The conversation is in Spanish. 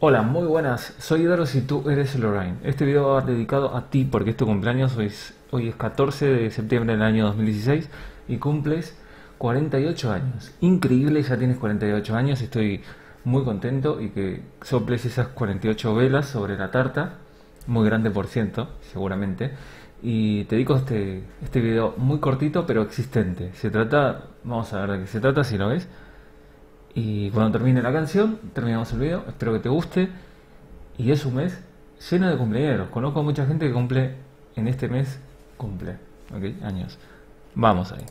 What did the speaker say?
Hola, muy buenas, soy Daros y tú eres Lorraine. Este video va dedicado a ti porque es tu cumpleaños, hoy es, hoy es 14 de septiembre del año 2016 y cumples 48 años. Increíble, ya tienes 48 años, estoy muy contento y que soples esas 48 velas sobre la tarta, muy grande por ciento, seguramente. Y te dedico este, este video muy cortito pero existente. Se trata, vamos a ver de qué se trata si lo ves. Y cuando termine la canción, terminamos el video. Espero que te guste. Y es un mes lleno de cumpleaños. Conozco a mucha gente que cumple en este mes, cumple, ¿ok? Años. Vamos ahí.